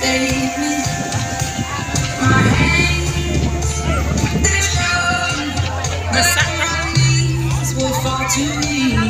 The sacrifice will fall to me.